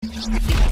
God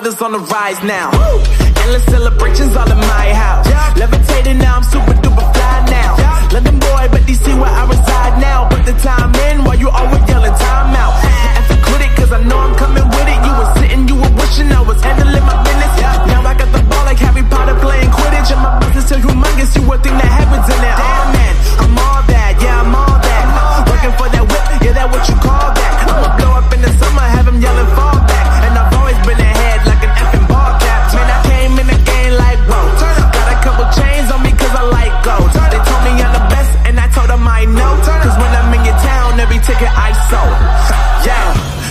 brothers on the rise now. Woo! Endless celebrations all in my house. Yeah. Levitating now, I'm super duper